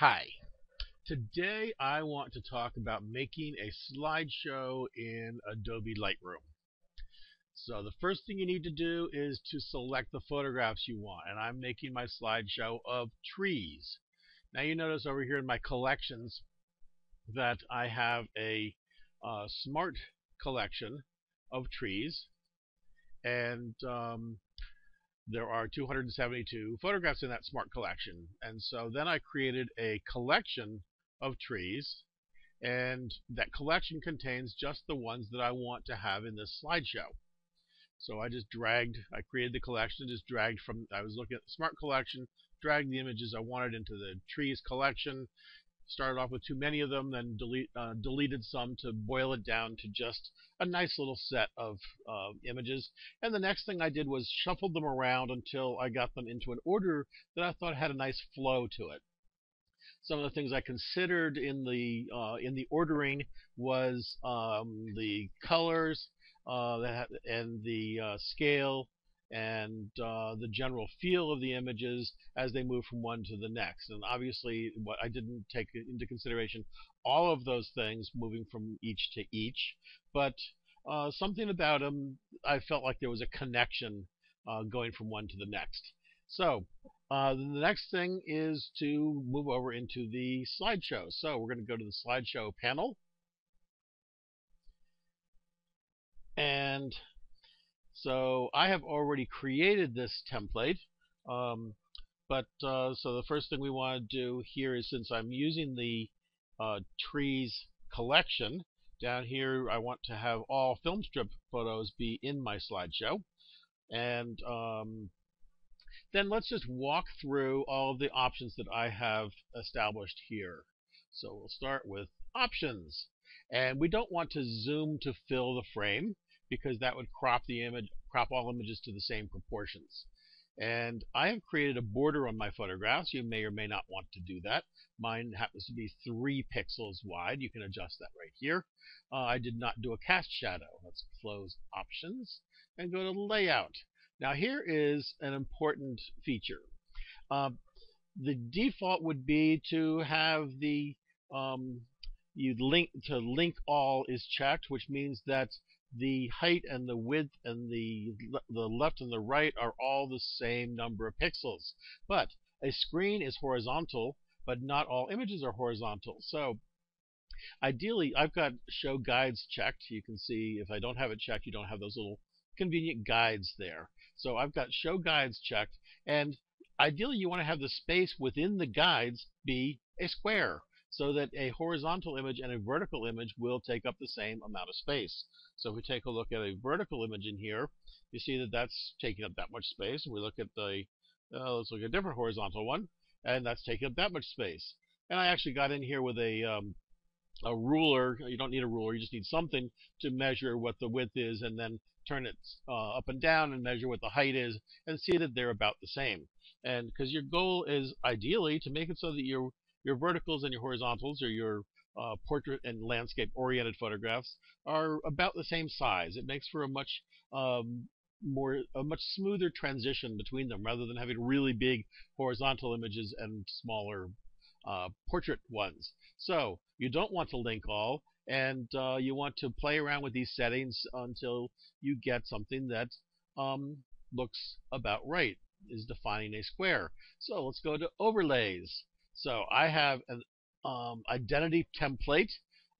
Hi. Today I want to talk about making a slideshow in Adobe Lightroom. So the first thing you need to do is to select the photographs you want and I'm making my slideshow of trees. Now you notice over here in my collections that I have a uh, smart collection of trees and um, there are 272 photographs in that smart collection. And so then I created a collection of trees, and that collection contains just the ones that I want to have in this slideshow. So I just dragged, I created the collection, just dragged from, I was looking at the smart collection, dragged the images I wanted into the trees collection, started off with too many of them, then delete, uh, deleted some to boil it down to just a nice little set of uh, images. And the next thing I did was shuffled them around until I got them into an order that I thought had a nice flow to it. Some of the things I considered in the uh, in the ordering was um, the colors uh, and the uh, scale and uh, the general feel of the images as they move from one to the next. And obviously, what I didn't take into consideration all of those things moving from each to each, but uh, something about them, I felt like there was a connection uh, going from one to the next. So uh, the next thing is to move over into the slideshow. So we're going to go to the slideshow panel. And so I have already created this template. Um, but uh, so the first thing we want to do here is since I'm using the uh, trees collection, down here I want to have all film strip photos be in my slideshow. And um, then let's just walk through all of the options that I have established here. So we'll start with options. And we don't want to zoom to fill the frame because that would crop the image, crop all images to the same proportions. And I have created a border on my photographs. You may or may not want to do that. Mine happens to be three pixels wide. You can adjust that right here. Uh, I did not do a cast shadow. Let's close options and go to layout. Now here is an important feature. Uh, the default would be to have the um, you link to link all is checked, which means that the height and the width and the the left and the right are all the same number of pixels. But a screen is horizontal, but not all images are horizontal. So ideally, I've got show guides checked. You can see if I don't have it checked, you don't have those little convenient guides there. So I've got show guides checked, and ideally you want to have the space within the guides be a square so that a horizontal image and a vertical image will take up the same amount of space. So if we take a look at a vertical image in here, you see that that's taking up that much space. We look at the, uh, let's look at a different horizontal one, and that's taking up that much space. And I actually got in here with a um, a ruler. You don't need a ruler. You just need something to measure what the width is, and then turn it uh, up and down and measure what the height is, and see that they're about the same. And because your goal is ideally to make it so that your your verticals and your horizontals, or your uh, portrait and landscape oriented photographs, are about the same size. It makes for a much um, more a much smoother transition between them rather than having really big horizontal images and smaller uh, portrait ones. So you don't want to link all, and uh, you want to play around with these settings until you get something that um, looks about right, is defining a square. So let's go to overlays. So I have an um, identity template.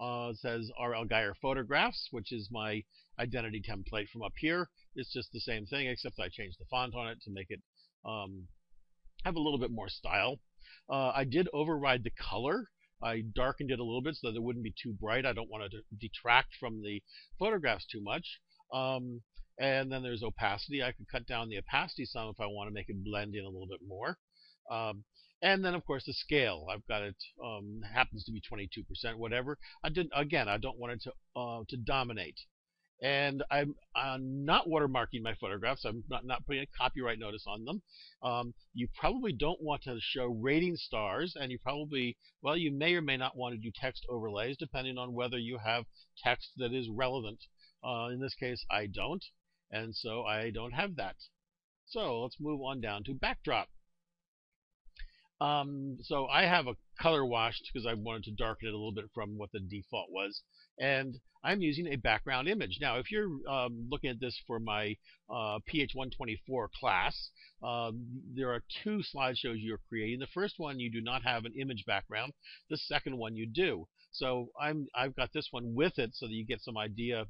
Uh, says R.L. Geyer Photographs, which is my identity template from up here. It's just the same thing, except I changed the font on it to make it um, have a little bit more style. Uh, I did override the color. I darkened it a little bit so that it wouldn't be too bright. I don't want to detract from the photographs too much. Um, and then there's opacity. I could cut down the opacity some if I want to make it blend in a little bit more. Um, and then, of course, the scale. I've got it um, happens to be 22%, whatever. I didn't. Again, I don't want it to uh, to dominate. And I'm, I'm, not watermarking my photographs. I'm not, not putting a copyright notice on them. Um, you probably don't want to show rating stars, and you probably, well, you may or may not want to do text overlays, depending on whether you have text that is relevant. Uh, in this case, I don't, and so I don't have that. So let's move on down to backdrop. Um, so I have a color washed because I wanted to darken it a little bit from what the default was. And I'm using a background image. Now, if you're um, looking at this for my uh, PH124 class, um, there are two slideshows you're creating. The first one, you do not have an image background. The second one, you do. So I'm, I've got this one with it so that you get some idea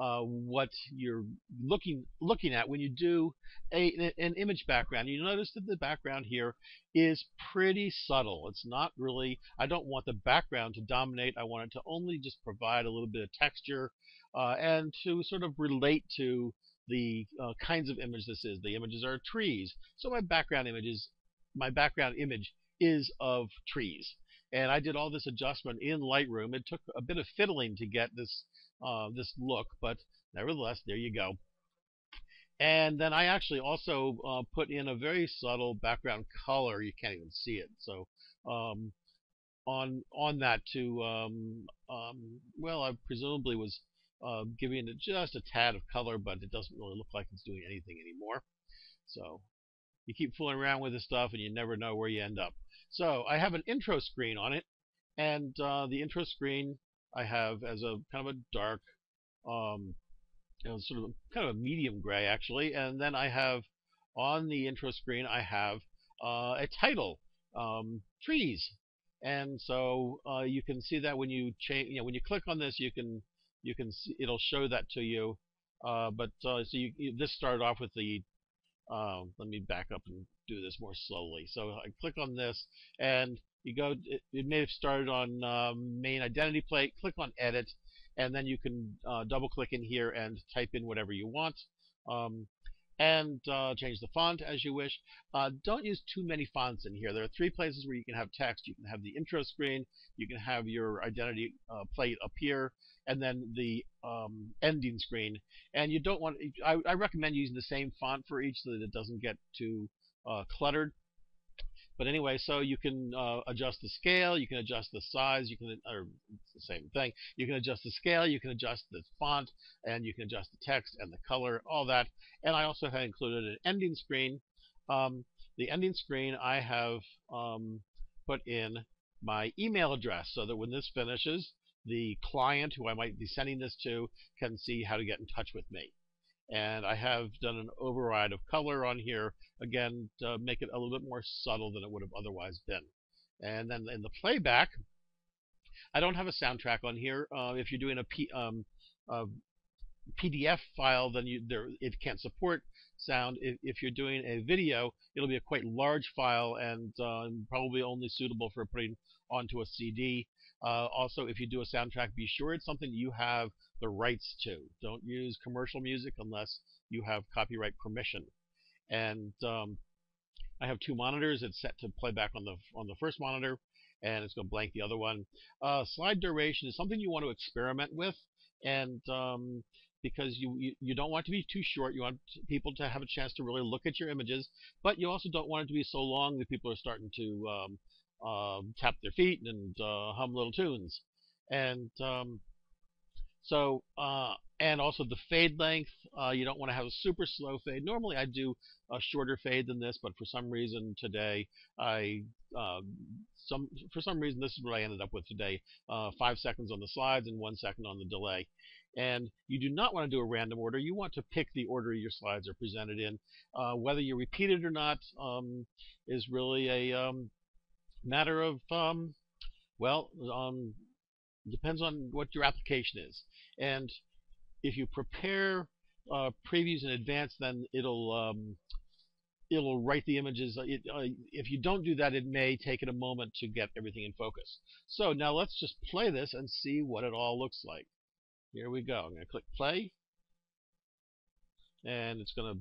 uh, what you're looking looking at when you do a, an image background. You notice that the background here is pretty subtle. It's not really, I don't want the background to dominate. I want it to only just provide a little bit of texture uh, and to sort of relate to the uh, kinds of image this is. The images are trees. So my background image is, my background image is of trees. And I did all this adjustment in Lightroom. It took a bit of fiddling to get this uh, this look, but nevertheless, there you go. And then I actually also uh, put in a very subtle background color. You can't even see it. So um, on on that to um, um, well, I presumably was uh, giving it just a tad of color, but it doesn't really look like it's doing anything anymore. So you keep fooling around with this stuff, and you never know where you end up. So I have an intro screen on it, and uh, the intro screen I have as a kind of a dark, um, you know, sort of kind of a medium gray actually, and then I have on the intro screen I have uh, a title, um, trees, and so uh, you can see that when you change, you know, when you click on this, you can you can see it'll show that to you. Uh, but uh, so you, you, this started off with the um, let me back up and do this more slowly. So I click on this, and you go. It, it may have started on um, main identity plate. Click on edit, and then you can uh, double click in here and type in whatever you want. Um, and uh, change the font as you wish. Uh, don't use too many fonts in here. There are three places where you can have text. You can have the intro screen, you can have your identity uh, plate up here, and then the um, ending screen. And you don't want. I, I, recommend using the same font for each so that it doesn't get too uh, cluttered. But anyway, so you can uh, adjust the scale, you can adjust the size, you can, or it's the same thing. You can adjust the scale, you can adjust the font, and you can adjust the text and the color, all that. And I also have included an ending screen. Um, the ending screen I have um, put in my email address so that when this finishes, the client who I might be sending this to can see how to get in touch with me and I have done an override of color on here again to make it a little bit more subtle than it would have otherwise been. And then in the playback I don't have a soundtrack on here. Uh, if you're doing a, P, um, PDF file then you, there, it can't support sound. If, if, you're doing a video it'll be a quite large file and uh, probably only suitable for putting onto a CD uh, also, if you do a soundtrack, be sure it's something you have the rights to. Don't use commercial music unless you have copyright permission. And um, I have two monitors. It's set to play back on the on the first monitor, and it's going to blank the other one. Uh, slide duration is something you want to experiment with, and um, because you, you, you don't want to be too short. You want people to have a chance to really look at your images, but you also don't want it to be so long that people are starting to um, uh, tap their feet and uh, hum little tunes. And um, so, uh, and also the fade length, uh, you don't want to have a super slow fade. Normally I do a shorter fade than this, but for some reason today, I, uh, some for some reason this is what I ended up with today. Uh, five seconds on the slides and one second on the delay. And you do not want to do a random order. You want to pick the order your slides are presented in. whether you repeat it or not um, is really a um, matter of um, well, um, depends on what your application is. And if you prepare uh, previews in advance, then it'll um, it'll write the images. Uh, it, uh, if you don't do that, it may take it a moment to get everything in focus. So now let's just play this and see what it all looks like. Here we go. I'm going to click play, and it's going to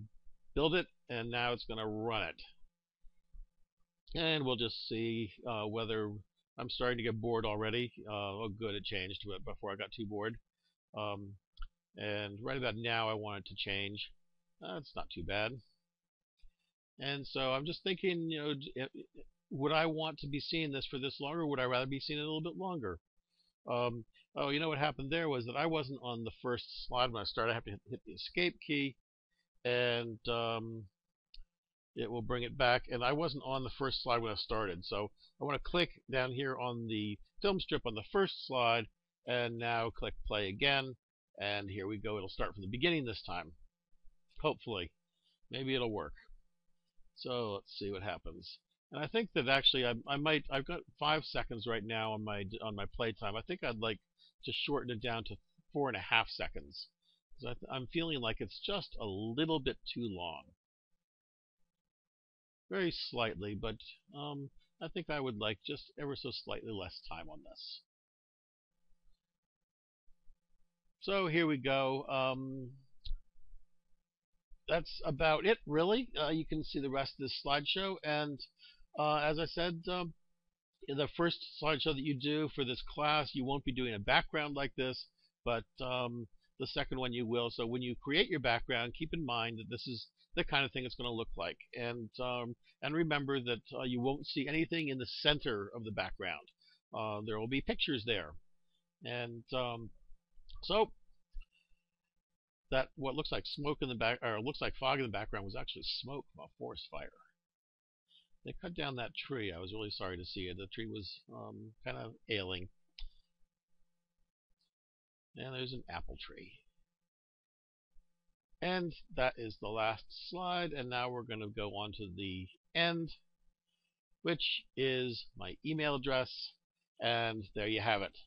build it, and now it's going to run it and we'll just see uh, whether I'm starting to get bored already. Uh, oh, good, it changed before I got too bored. Um, and right about now, I want it to change. Uh, it's not too bad. And so I'm just thinking, you know, would I want to be seeing this for this longer? Or would I rather be seeing it a little bit longer? Um, oh, you know what happened there was that I wasn't on the first slide when I started. I have to hit, hit the escape key, and um, it will bring it back. And I wasn't on the first slide when I started, so I want to click down here on the film strip on the first slide, and now click play again. And here we go. It'll start from the beginning this time. Hopefully. Maybe it'll work. So let's see what happens. And I think that actually I, I might I've got five seconds right now on my on my playtime. I think I'd like to shorten it down to four and a half seconds. Because I'm feeling like it's just a little bit too long. Very slightly, but um, I think I would like just ever so slightly less time on this. So here we go. Um, that's about it, really. Uh, you can see the rest of this slideshow. And uh, as I said, um, in the first slideshow that you do for this class, you won't be doing a background like this, but um, the second one you will. So when you create your background, keep in mind that this is the kind of thing it's going to look like. And um, and remember that uh, you won't see anything in the center of the background. Uh, there will be pictures there. And um, so that what looks like smoke in the back or looks like fog in the background was actually smoke from a forest fire. They cut down that tree. I was really sorry to see it. The tree was um, kind of ailing. And there's an apple tree. And that is the last slide. And now we're going to go on to the end, which is my email address. And there you have it.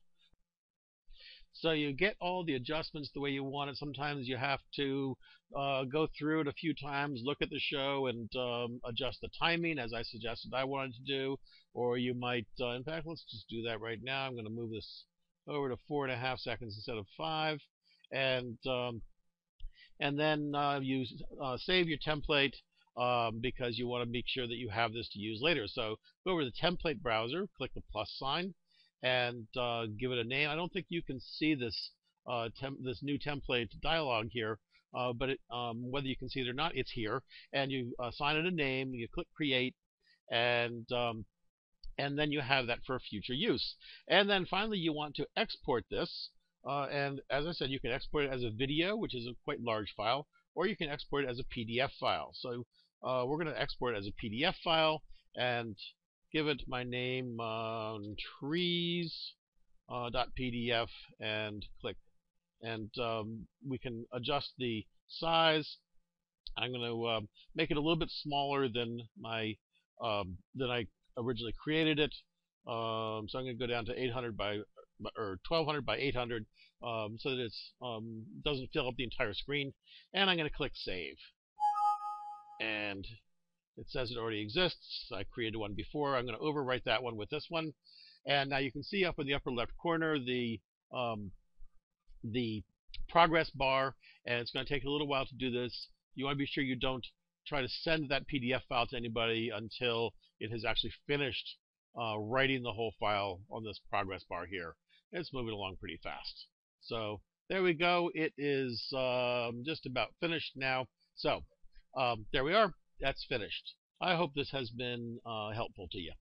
So you get all the adjustments the way you want it. Sometimes you have to uh, go through it a few times, look at the show, and um, adjust the timing as I suggested I wanted to do. Or you might, uh, in fact, let's just do that right now. I'm going to move this over to four and a half seconds instead of five, and um, and then uh, you uh, save your template um, because you want to make sure that you have this to use later. So go over to the template browser, click the plus sign, and uh, give it a name. I don't think you can see this uh, this new template dialog here, uh, but it, um, whether you can see it or not, it's here. And you assign it a name. You click create, and um, and then you have that for future use. And then finally, you want to export this. Uh, and as I said, you can export it as a video, which is a quite large file, or you can export it as a PDF file. So uh, we're going to export it as a PDF file, and give it my name trees.pdf uh, and click. And um, we can adjust the size. I'm going to uh, make it a little bit smaller than my um, than I originally created it. Um, so I'm going to go down to 800 by or 1200 by 800 um, so that it um, doesn't fill up the entire screen. And I'm going to click Save. And it says it already exists. I created one before. I'm going to overwrite that one with this one. And now you can see up in the upper left corner the um, the progress bar, and it's going to take a little while to do this. You want to be sure you don't try to send that PDF file to anybody until it has actually finished uh, writing the whole file on this progress bar here. It's moving along pretty fast. So there we go. It is um, just about finished now. So um, there we are that's finished. I hope this has been uh, helpful to you.